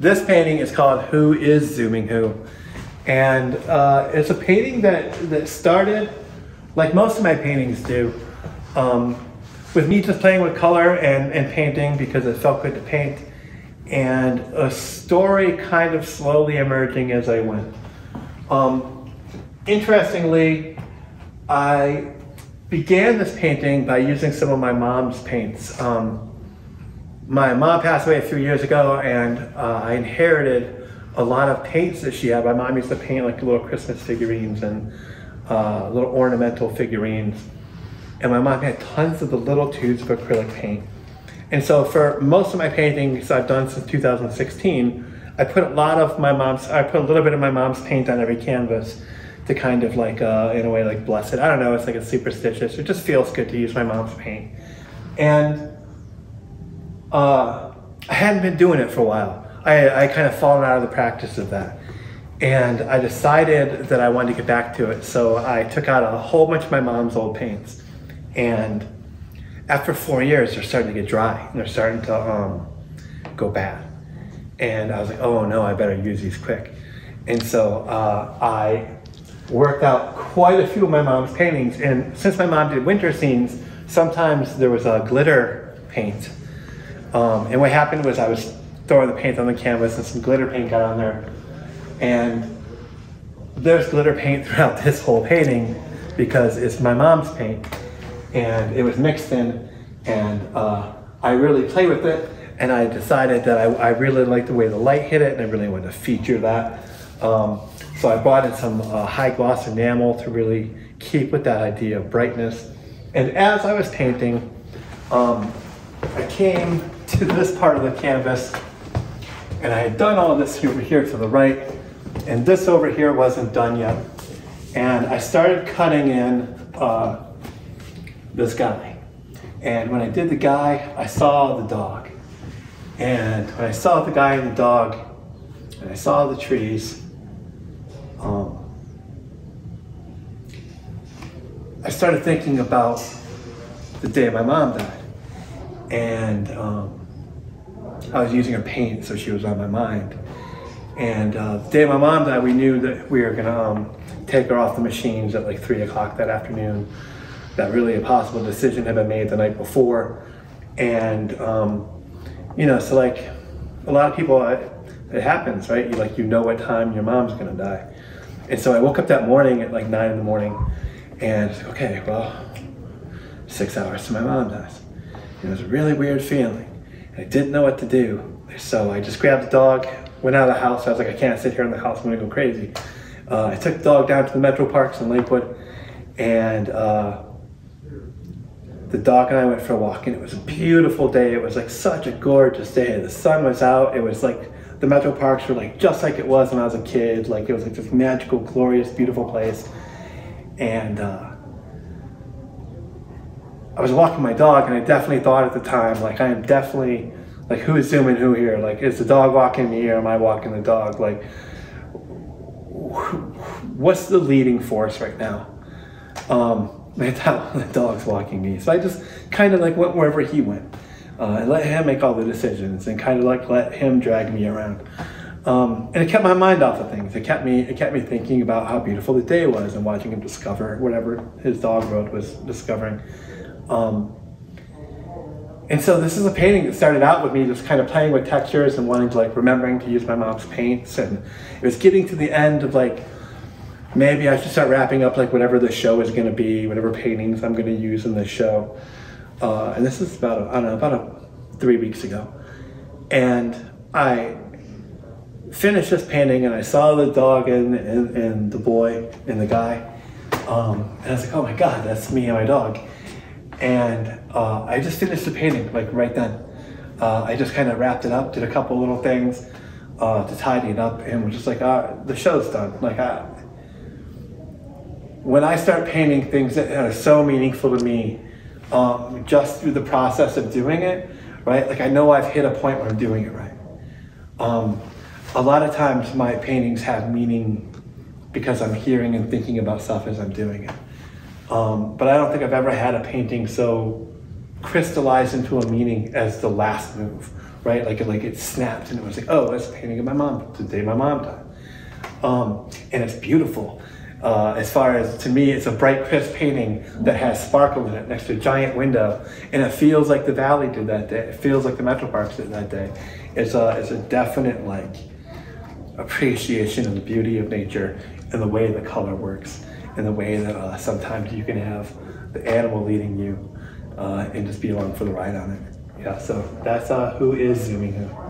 This painting is called Who is Zooming Who? And uh, it's a painting that, that started, like most of my paintings do, um, with me just playing with color and, and painting because it felt good to paint, and a story kind of slowly emerging as I went. Um, interestingly, I began this painting by using some of my mom's paints. Um, my mom passed away a few years ago and uh, I inherited a lot of paints that she had. My mom used to paint like little Christmas figurines and uh, little ornamental figurines. And my mom had tons of the little tubes of acrylic paint. And so for most of my paintings I've done since 2016, I put a lot of my mom's, I put a little bit of my mom's paint on every canvas to kind of like, uh, in a way, like bless it. I don't know, it's like a superstitious. It just feels good to use my mom's paint. And uh, I hadn't been doing it for a while. I, I kind of fallen out of the practice of that. And I decided that I wanted to get back to it. So I took out a whole bunch of my mom's old paints. And after four years, they're starting to get dry and they're starting to um, go bad. And I was like, oh no, I better use these quick. And so uh, I worked out quite a few of my mom's paintings. And since my mom did winter scenes, sometimes there was a glitter paint um, and what happened was I was throwing the paint on the canvas and some glitter paint got on there. And there's glitter paint throughout this whole painting because it's my mom's paint. And it was mixed in and uh, I really play with it and I decided that I, I, really liked the way the light hit it and I really wanted to feature that. Um, so I brought in some uh, high gloss enamel to really keep with that idea of brightness. And as I was painting, um, I came to this part of the canvas and I had done all this over here to the right and this over here wasn't done yet. And I started cutting in uh, this guy. And when I did the guy, I saw the dog. And when I saw the guy and the dog, and I saw the trees, um, I started thinking about the day my mom died. And um, I was using her paint, so she was on my mind. And uh, the day my mom died, we knew that we were gonna um, take her off the machines at like three o'clock that afternoon. That really impossible decision had been made the night before. And, um, you know, so like a lot of people, it, it happens, right? You like, you know what time your mom's gonna die. And so I woke up that morning at like nine in the morning and okay, well, six hours to my mom dies. It was a really weird feeling. I didn't know what to do. So I just grabbed the dog, went out of the house. I was like, I can't sit here in the house. I'm gonna go crazy. Uh, I took the dog down to the Metro Parks in Lakewood, and uh, the dog and I went for a walk, and it was a beautiful day. It was like such a gorgeous day. The sun was out. It was like the Metro Parks were like just like it was when I was a kid. Like it was like this magical, glorious, beautiful place. And uh, I was walking my dog, and I definitely thought at the time, like I am definitely like who is zooming who here? Like is the dog walking me or am I walking the dog? Like what's the leading force right now? Um, the dog's walking me. So I just kind of like went wherever he went uh, and let him make all the decisions and kind of like let him drag me around. Um, and it kept my mind off of things. It kept me it kept me thinking about how beautiful the day was and watching him discover whatever his dog world was discovering. Um, and so this is a painting that started out with me just kind of playing with textures and wanting to like remembering to use my mom's paints. And it was getting to the end of like, maybe I should start wrapping up like whatever the show is gonna be, whatever paintings I'm gonna use in the show. Uh, and this is about, I don't know, about a, three weeks ago. And I finished this painting and I saw the dog and, and, and the boy and the guy. Um, and I was like, oh my God, that's me and my dog. And uh, I just finished the painting like right then. Uh, I just kind of wrapped it up, did a couple little things uh, to tidy it up, and was just like, uh, the show's done. Like, I, when I start painting things that are so meaningful to me, um, just through the process of doing it, right? Like, I know I've hit a point where I'm doing it right. Um, a lot of times, my paintings have meaning because I'm hearing and thinking about stuff as I'm doing it. Um, but I don't think I've ever had a painting so crystallized into a meaning as the last move, right? Like, like it snapped and it was like, oh, that's a painting of my mom, the day my mom died. Um, and it's beautiful. Uh, as far as to me, it's a bright, crisp painting that has sparkle in it next to a giant window, and it feels like the Valley did that day. It feels like the Metro Parks did that day. It's a, it's a definite like appreciation of the beauty of nature and the way the color works, and the way that uh, sometimes you can have the animal leading you uh, and just be along for the ride on it. Yeah, so that's uh, who is zooming who.